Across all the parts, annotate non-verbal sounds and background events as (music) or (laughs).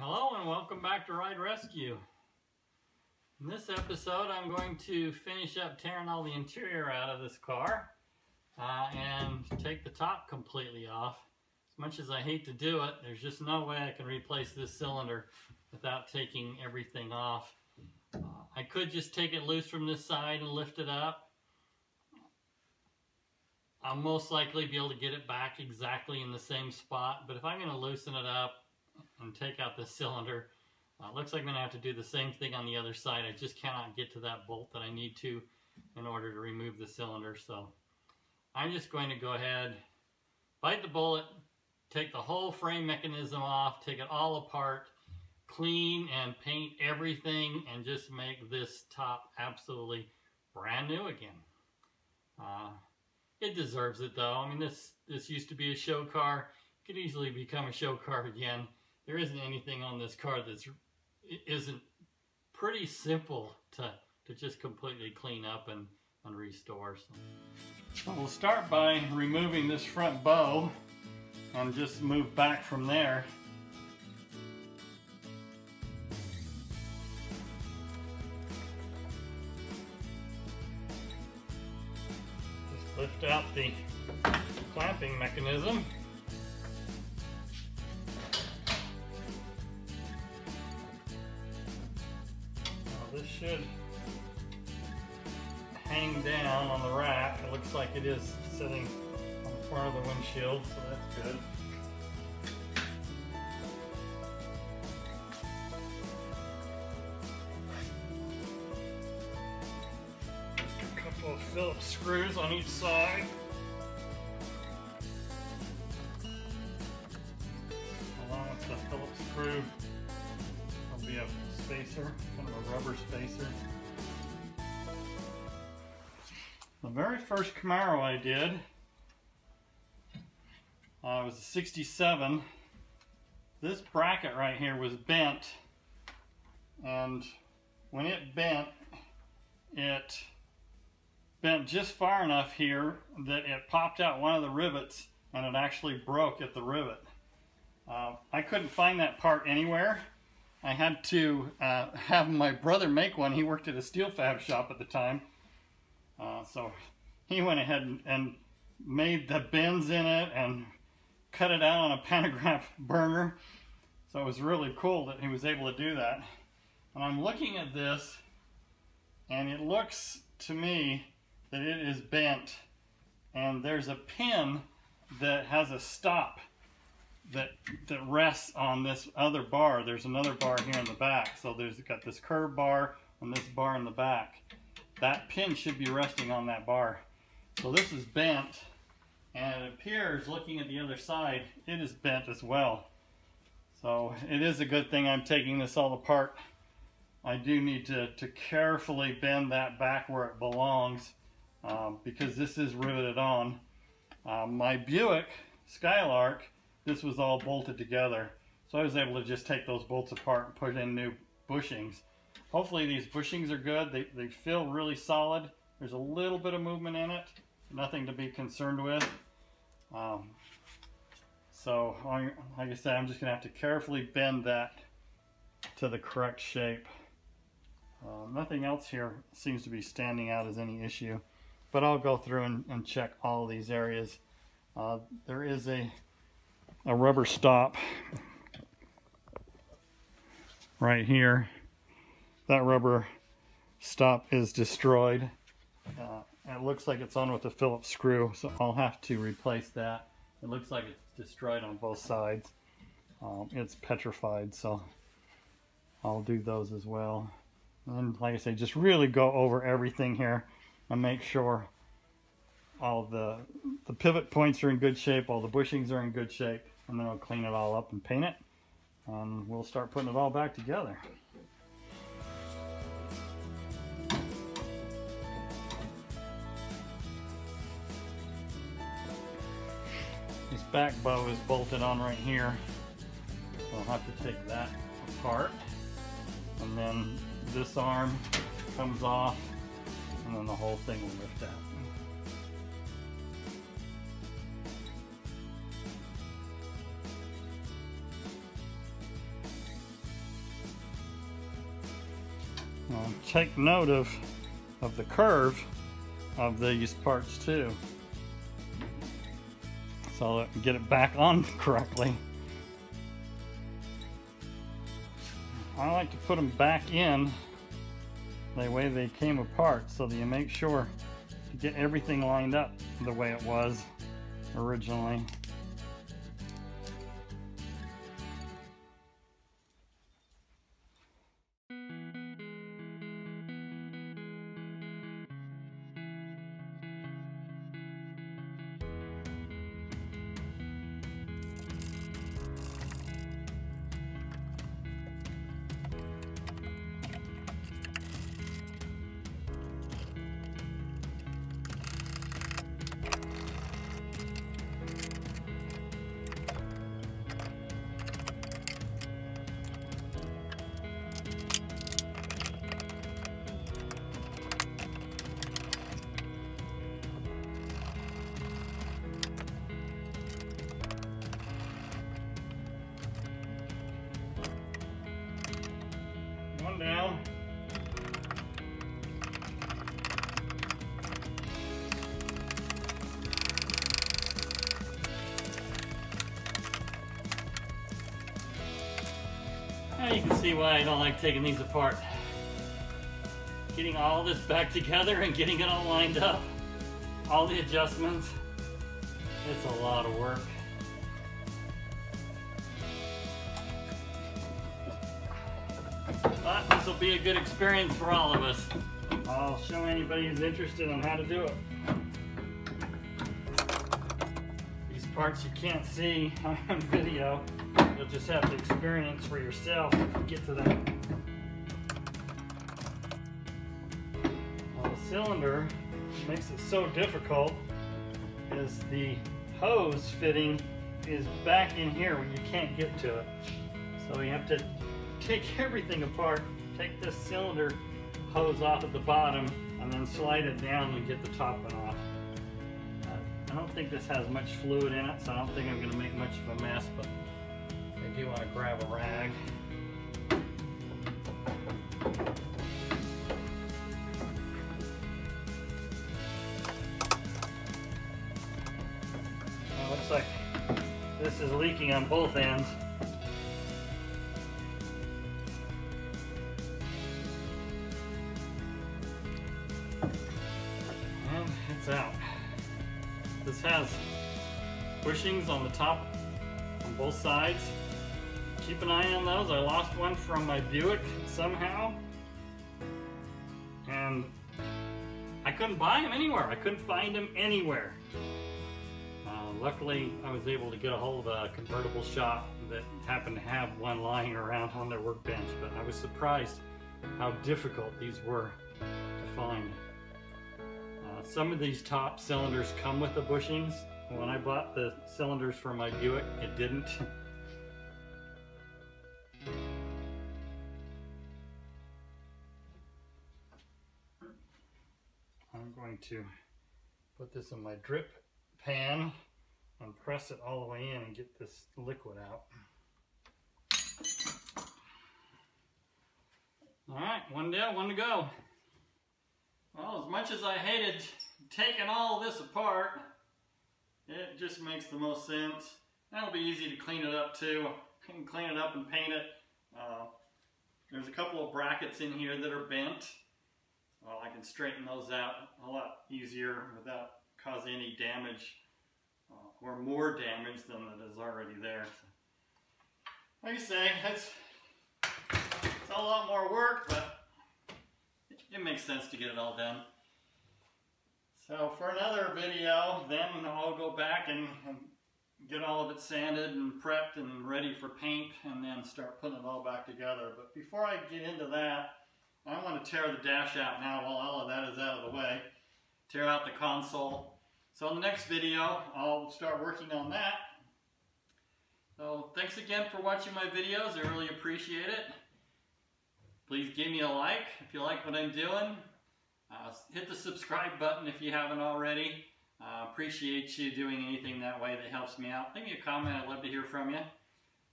Hello and welcome back to Ride Rescue. In this episode I'm going to finish up tearing all the interior out of this car uh, and take the top completely off. As much as I hate to do it, there's just no way I can replace this cylinder without taking everything off. Uh, I could just take it loose from this side and lift it up. I'll most likely be able to get it back exactly in the same spot, but if I'm going to loosen it up and take out this cylinder, uh, looks like I'm going to have to do the same thing on the other side. I just cannot get to that bolt that I need to in order to remove the cylinder. So I'm just going to go ahead, bite the bullet, take the whole frame mechanism off, take it all apart, clean and paint everything, and just make this top absolutely brand new again. Uh, it deserves it though. I mean, this, this used to be a show car. It could easily become a show car again. There isn't anything on this car that's isn't pretty simple to, to just completely clean up and, and restore. So. We'll start by removing this front bow and just move back from there. Just lift out the clamping mechanism. Should hang down on the rack. It looks like it is sitting on the front of the windshield, so that's good. A couple of Phillips screws on each side. Spacer, kind of a rubber spacer. The very first Camaro I did uh, was a 67. This bracket right here was bent and when it bent, it bent just far enough here that it popped out one of the rivets and it actually broke at the rivet. Uh, I couldn't find that part anywhere I had to uh, have my brother make one. He worked at a steel fab shop at the time. Uh, so he went ahead and, and, made the bends in it and cut it out on a (laughs) pantograph burner. So it was really cool that he was able to do that. And I'm looking at this and it looks to me that it is bent and there's a pin that has a stop that that rests on this other bar. There's another bar here in the back. So there's got this curved bar and this bar in the back. That pin should be resting on that bar. So this is bent and it appears looking at the other side it is bent as well. So it is a good thing I'm taking this all apart. I do need to, to carefully bend that back where it belongs um, because this is riveted on. Um, my Buick Skylark this was all bolted together. So I was able to just take those bolts apart and put in new bushings. Hopefully these bushings are good. They, they feel really solid. There's a little bit of movement in it. Nothing to be concerned with. Um, so like I said, I'm just going to have to carefully bend that to the correct shape. Uh, nothing else here seems to be standing out as any issue. But I'll go through and, and check all these areas. Uh, there is a a rubber stop right here. That rubber stop is destroyed. Uh, it looks like it's on with a Phillips screw, so I'll have to replace that. It looks like it's destroyed on both sides. Um, it's petrified, so I'll do those as well. And like I say, just really go over everything here and make sure all the, the pivot points are in good shape, all the bushings are in good shape and then I'll clean it all up and paint it and we'll start putting it all back together. This back bow is bolted on right here. I'll have to take that apart. And then this arm comes off and then the whole thing will lift out. Take note of, of the curve of these parts too. So that get it back on (laughs) correctly. I like to put them back in the way they came apart so that you make sure to get everything lined up the way it was originally. Now you can see why I don't like taking these apart. Getting all this back together and getting it all lined up, all the adjustments, it's a lot of work. But this will be a good experience for all of us. I'll show anybody who's interested on how to do it. These parts you can't see (laughs) on video, You'll just have to experience for yourself to get to that. Well, the cylinder makes it so difficult is the hose fitting is back in here when you can't get to it. So you have to take (laughs) everything apart, take this cylinder hose off at the bottom, and then slide it down and get the top one off. Uh, I don't think this has much fluid in it, so I don't think I'm going to make much of a mess, but do want to grab a rag. Well, looks like this is leaking on both ends. And it's out. This has bushings on the top on both sides keep an eye on those. I lost one from my Buick somehow. And I couldn't buy them anywhere. I couldn't find them anywhere. Uh, luckily, I was able to get a hold of a convertible shop that happened to have one lying around on their workbench, but I was surprised how difficult these were to find. Uh, some of these top cylinders come with the bushings. When I bought the cylinders for my Buick, it didn't. (laughs) going to put this in my drip pan and press it all the way in and get this liquid out. All right, one down, one to go. Well, as much as I hated taking all this apart, it just makes the most sense. That'll be easy to clean it up too. Can clean it up and paint it. Uh, there's a couple of brackets in here that are bent well, I can straighten those out a lot easier without causing any damage uh, or more damage than that is already there. So, like I say, it's, it's a lot more work, but it, it makes sense to get it all done. So for another video, then I'll go back and, and, get all of it sanded and prepped and ready for paint and then start putting it all back together. But before I get into that, I want to tear the dash out now while all of that is out of the way. Tear out the console. So in the next video, I'll start working on that. So thanks again for watching my videos. I really appreciate it. Please give me a like if you like what I'm doing. Uh, hit the subscribe button if you haven't already. Uh, appreciate you doing anything that way that helps me out. Leave me a comment. I'd love to hear from you.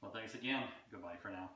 Well, thanks again. Goodbye for now.